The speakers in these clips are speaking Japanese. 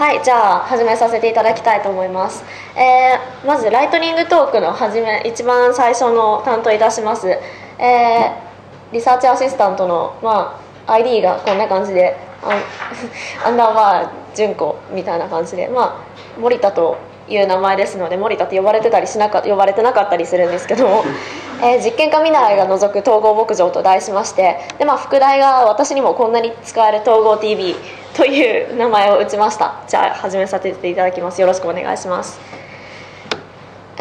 はいじゃあ始めさせていただきたいと思います、えーまずライトニングトークの始め一番最初の担当いたします、えーリサーチアシスタントの、まあ、ID がこんな感じであ アンダーバー純子みたいな感じでまあ森田という名前ですので森田って呼ばれてたりしなか呼ばれてなかったりするんですけども、えー実験家見習いが除く統合牧場と題しましてで、まあ、副題が私にもこんなに使える統合 TV という名前を打ちました。じゃあ始めさせていただきます。よろしくお願いします。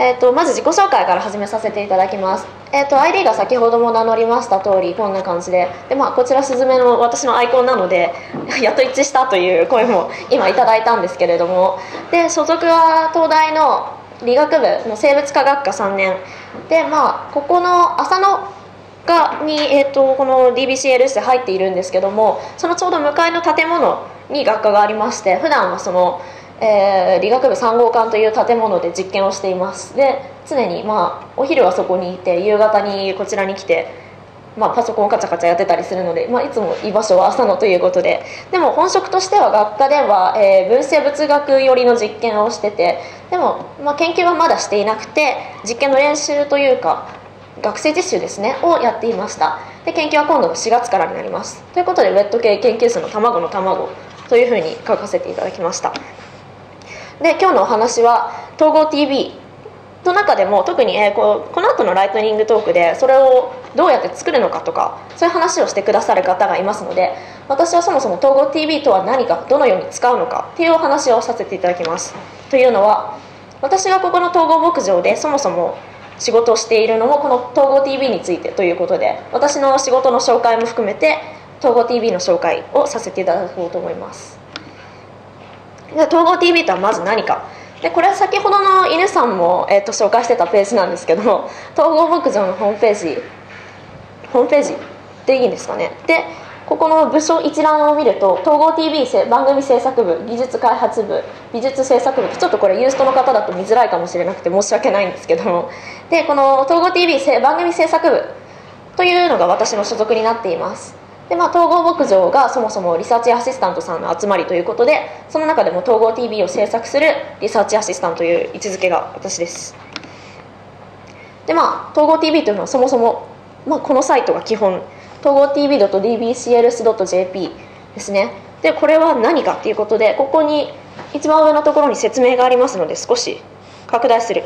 えー、とまず自己紹介から始めさせていただきます、えー、と ID が先ほども名乗りました通りこんな感じでで、まあ、こちらスズメの私のアイコンなので やっと一致したという声も今いただいたんですけれども。で所属は東大の理学部の生物科学科3年。でまあここの朝のがに、えー、とこの DBCLS で入っているんですけどもそのちょうど向かいの建物に学科がありまして普段はその、えー理学部3号館という建物で実験をしています。で常にまあお昼はそこにいて夕方にこちらに来て、まあ、パソコンをカチャカチャやってたりするので、まあ、いつも居場所は朝のということで。でも本職としては学科では、えー分生物学寄りの実験をしててでも、まあ、研究はまだしていなくて実験の練習というか学生実習ですねをやっていました。で研究は今度の4月からになります。ということでウェット系研究室の卵の卵というふうに書かせていただきました。で今日のお話は統合 TV の中でも特に、えーこうこの後のライトニングトークでそれをどうやって作るのかとかそういう話をしてくださる方がいますので私はそもそも統合 TV とは何かどのように使うのかっていうお話をさせていただきます。というのは私がここの統合牧場でそもそも仕事をしているのもこの統合 TV についてということで私の仕事の紹介も含めて統合 TV の紹介をさせていただこうと思います。で統合 TV とはまず何か。でこれは先ほどの犬さんも、えー、と紹介してたページなんですけど 統合牧場のホームページホームページ？でいいんですかね？でここの部署一覧を見ると統合 TV 番組制作部技術開発部美術制作部ちょっとこれユーストの方だと見づらいかもしれなくて申し訳ないんですけども。でこの統合 TV 番組制作部というのが私の所属になっています。で、まあ、統合牧場がそもそもリサーチアシスタントさんの集まりということでその中でも統合 TV を制作するリサーチアシスタントという位置づけが私です。でまあ統合 TV というのはそもそも、まあ、このサイトが基本。統合 TV.dbcls.jp ですね。でこれは何かっていうことでここに一番上のところに説明がありますので少し拡大する。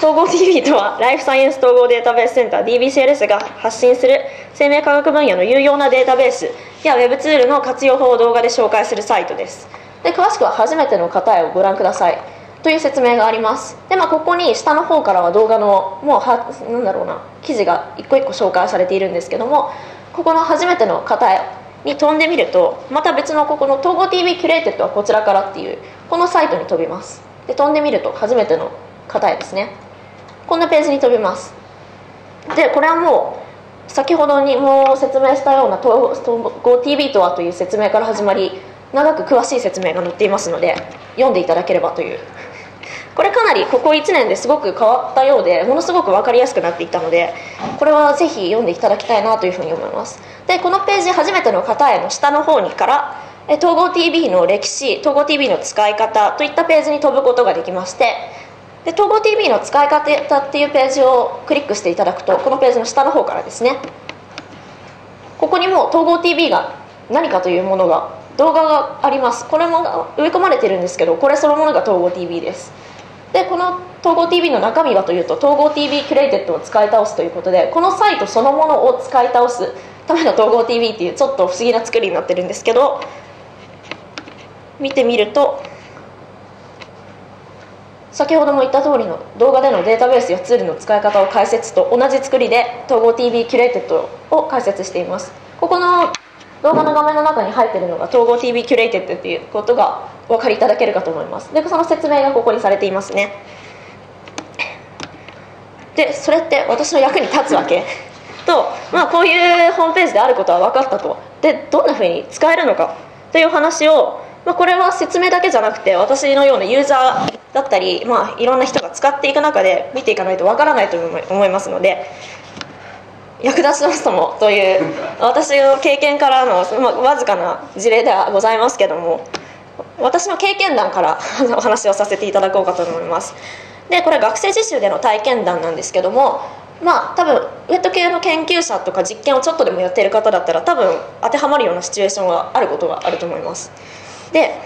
統合 TV とはライフサイエンス統合データベースセンター DBCLS が発信する生命科学分野の有用なデータベースやウェブツールの活用法を動画で紹介するサイトです。で詳しくは初めての方へをご覧くださいという説明があります。で、まあ、ここに下の方からは動画のもうはなんだろうな記事が一個一個紹介されているんですけどもここの初めての方へに飛んでみるとまた別のここの統合 TV キュレーテッドはこちらからっていうこのサイトに飛びます。で飛んでみると初めての方へですね。こんなページに飛びます。でこれはもう先ほどにも説明したような統合 TV とはという説明から始まり長く詳しい説明が載っていますので読んでいただければという。これかなりここ1年ですごく変わったようでものすごく分かりやすくなっていったのでこれはぜひ読んでいただきたいなというふうに思います。でこのページ初めての方への下の方にから統合 TV の歴史統合 TV の使い方といったページに飛ぶことができましてで統合 TV の使い方っていうページをクリックしていただくとこのページの下の方からですね。ここにも統合 TV が何かというものが動画があります。これも埋め込まれてるんですけどこれそのものが統合 TV です。でこの統合 TV の中身はというと統合 TV キュレイテッドを使い倒すということでこのサイトそのものを使い倒すための統合 TV っていうちょっと不思議な作りになってるんですけど見てみると先ほども言った通りの動画でのデータベースやツールの使い方を解説と同じ作りで統合 TV キュレーテッドを解説しています。ここの動画の画面の中に入っているのが統合 TV キュレーテッドっていうことがお分かりいただけるかと思います。でその説明がここにされていますね。でそれって私の役に立つわけ？と、まあ、こういうホームページであることは分かったと。でどんなふうに使えるのか？という話を、まあ、これは説明だけじゃなくて私のようなユーザーだったり、まあ、いろんな人が使っていく中で見ていかないと分からないと思いますので役立ちますともという私の経験からの、まあ、わずかな事例ではございますけども私の経験談から お話をさせていただこうかと思います。でこれ学生実習での体験談なんですけどもまあ多分ウェット系の研究者とか実験をちょっとでもやっている方だったら多分当てはまるようなシチュエーションがあることがあると思います。で、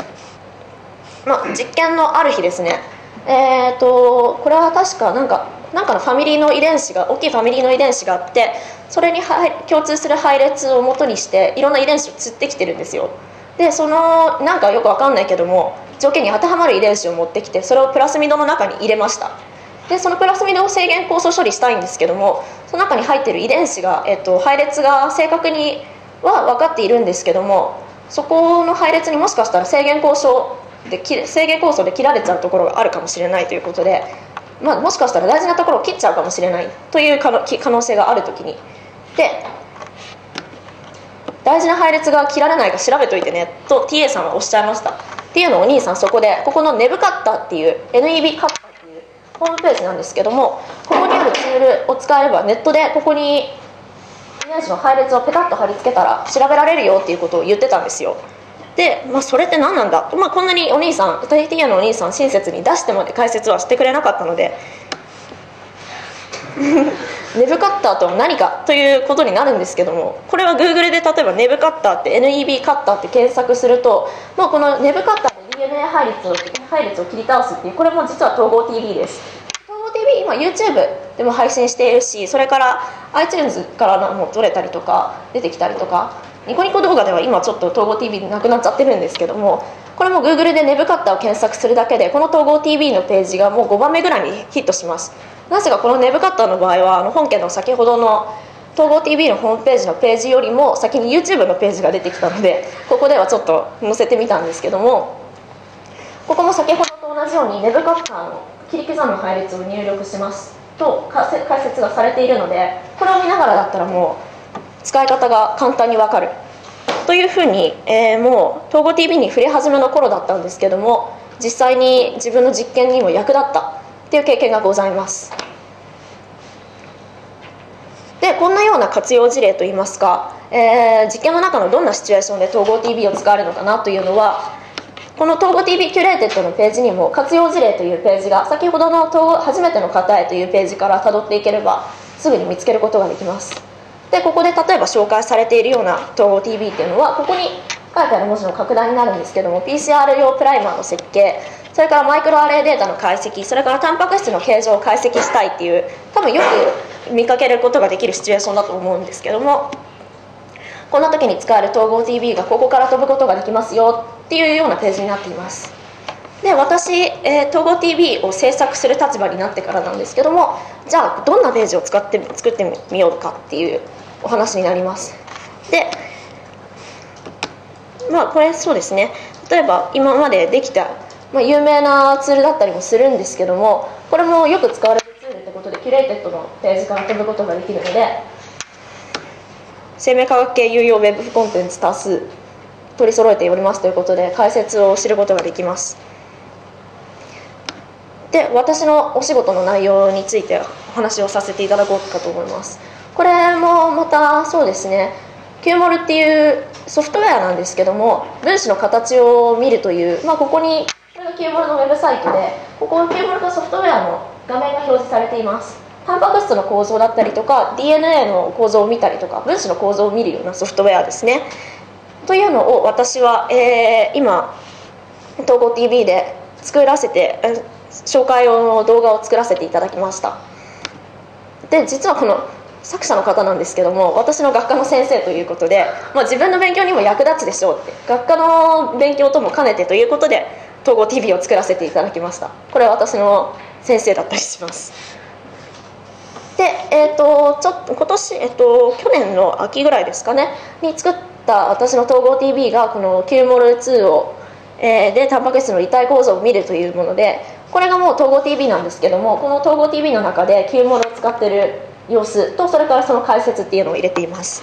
まあ、実験のある日ですね。え、ー、とこれは確かなんかなんかのファミリーの遺伝子が大きいファミリーの遺伝子があってそれに共通する配列をもとにしていろんな遺伝子を釣ってきてるんですよ。でそのなんかよくわかんないけども条件に当てはまる遺伝子を持ってきてそれをプラスミドの中に入れました。でそのプラスミドを制限酵素処理したいんですけどもその中に入ってる遺伝子が、えっと、配列が正確には分かっているんですけどもそこの配列にもしかしたら制限酵素で制限酵素で切られちゃうところがあるかもしれないということでまあ、もしかしたら大事なところを切っちゃうかもしれないという可能性がある時に。で大事な配列が切られないか調べといてねと TA さんはおっしゃいました。っていうのをお兄さんそこでここのネブカッターっていう NEB カッターっていうホームページなんですけどもここにあるツールを使えればネットでここに遺伝子の配列をペタッと貼り付けたら調べられるよっていうことを言ってたんですよ。で、まあ、それって何なんだ、まあ、こんなにお兄さんタイティアのお兄さん親切に出してまで解説はしてくれなかったので。ネブカッターとは何かということになるんですけどもこれは Google で例えばネブカッターって NEB カッターって検索するともうこのネブカッターで DNA 配列を配列を切り倒すっていうこれも実は統合 TV です。統合 TV 今 YouTube でも配信しているしそれから iTunes からも取れたりとか出てきたりとかニコニコ動画では今ちょっと統合 TV なくなっちゃってるんですけどもこれも Google でネブカッターを検索するだけでこの統合 TV のページがもう5番目ぐらいにヒットします。なぜかこのネブカッターの場合はあの本家の先ほどの統合 TV のホームページのページよりも先に YouTube のページが出てきたのでここではちょっと載せてみたんですけどもここも先ほどと同じようにネブカッターの切り刻む配列を入力します。と解説がされているのでこれを見ながらだったらもう使い方が簡単に分かる。というふうに、えー、もう統合 TV に触れ始めの頃だったんですけども実際に自分の実験にも役立った。っていう経験がございます。でこんなような活用事例といいますか、えー、実験の中のどんなシチュエーションで統合 TV を使えるのかなというのはこの統合 TV キュレーテッドのページにも活用事例というページが先ほどの統合初めての方へというページからたどっていければすぐに見つけることができます。でここで例えば紹介されているような統合 TV っていうのはここに書いてある文字の拡大になるんですけども PCR 用プライマーの設計それからマイクロアレイデータの解析それからタンパク質の形状を解析したいっていう多分よく見かけることができるシチュエーションだと思うんですけどもこんな時に使える統合 TV がここから飛ぶことができますよ。っていうようなページになっています。で私、えー、統合 TV を制作する立場になってからなんですけどもじゃあどんなページを使って作ってみようかっていうお話になります。でまあこれそうですね。例えば今までできた、まあ、有名なツールだったりもするんですけどもこれもよく使われるツールってことで Curated のページから飛ぶことができるので生命科学系有用ウェブコンテンツ多数取り揃えておりますということで解説を知ることができます。で私のお仕事の内容についてお話をさせていただこうかと思います。これもまたそうですね。QMOL っていうソフトウェアなんですけども分子の形を見るという、まあ、ここにこれが QMOL のウェブサイトでここは QMOL のソフトウェアの画面が表示されています。タンパク質の構造だったりとか DNA の構造を見たりとか分子の構造を見るようなソフトウェアですね。というのを私は、えー、今統合 TV で作らせて紹介用の動画を作らせていただきました。で実はこの作者の方なんですけども私の学科の先生ということで、まあ、自分の勉強にも役立つでしょうって学科の勉強とも兼ねてということで統合 TV を作らせていただきました。これは私の先生だったりします。でえっ、ー、とちょっと今年、えっ、ー、と去年の秋ぐらいですかねに作った私の統合 TV がこの QMOL2 を、えー、でタンパク質の立体構造を見るというものでこれがもう統合 TV なんですけどもこの統合 TV の中で QMOL を使ってる様子とそれからその解説っていうのを入れています。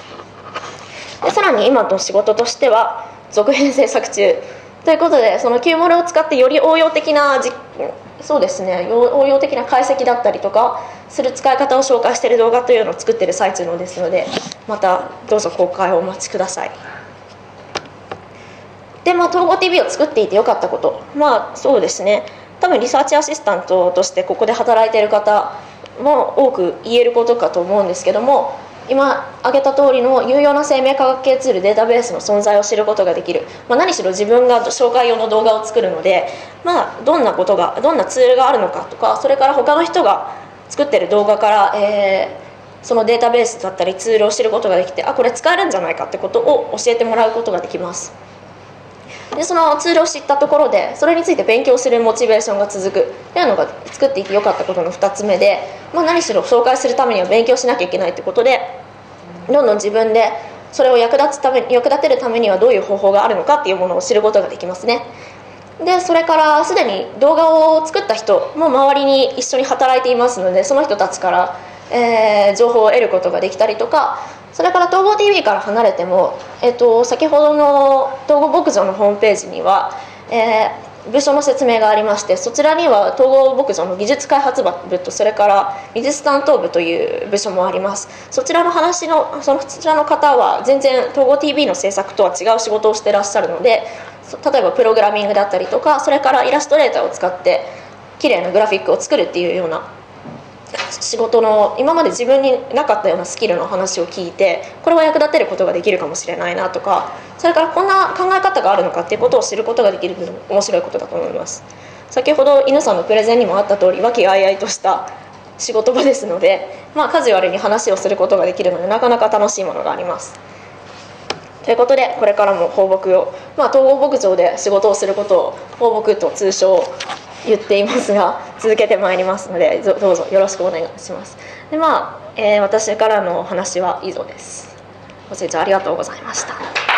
でさらに今の仕事としては続編制作中ということでその Q モルを使ってより応用的なそうですね応用的な解析だったりとかする使い方を紹介している動画というのを作っている最中のですのでまたどうぞ公開をお待ちください。でまあ統合 TV を作っていてよかったこと。まあそうですね。多分リサーチアシスタントとしてここで働いている方も多く言えることかと思うんですけども今挙げた通りの有用な生命科学系ツールデータベースの存在を知ることができる、まあ、何しろ自分が紹介用の動画を作るので、まあ、どんなことがどんなツールがあるのかとかそれから他の人が作ってる動画から、えー、そのデータベースだったりツールを知ることができてあこれ使えるんじゃないかってことを教えてもらうことができます。でそのツールを知ったところでそれについて勉強するモチベーションが続く。というのが作っていてよかったことの2つ目で、まあ、何しろ紹介するためには勉強しなきゃいけないってことでどんどん自分でそれを役立つため役立てるためにはどういう方法があるのかっていうものを知ることができますね。でそれからすでに動画を作った人も周りに一緒に働いていますのでその人たちから、えー、情報を得ることができたりとかそれから統合 TV から離れても、えーと、先ほどの統合牧場のホームページには、えー、部署の説明がありましてそちらには統合牧場の技術開発部とそれから技術担当部という部署もあります。そちらの話のそのそちらの方は全然統合 TV の制作とは違う仕事をしてらっしゃるので例えばプログラミングだったりとかそれからイラストレーターを使って綺麗なグラフィックを作るっていうような仕事の今まで自分になかったようなスキルの話を聞いてこれは役立てることができるかもしれないなとかそれからこんな考え方があるのかっていうことを知ることができるのも面白いことだと思います。先ほど犬さんのプレゼンにもあった通り和気あいあいとした 仕事場ですので、まあ、カジュアルに話をすることができるのでなかなか楽しいものがあります。ということでこれからも放牧を、まあ、統合牧場で仕事をすることを放牧と通称言っていますが続けてまいりますのでどうぞよろしくお願いします。でまあ、えー、私からのお話は以上です。ご清聴ありがとうございました。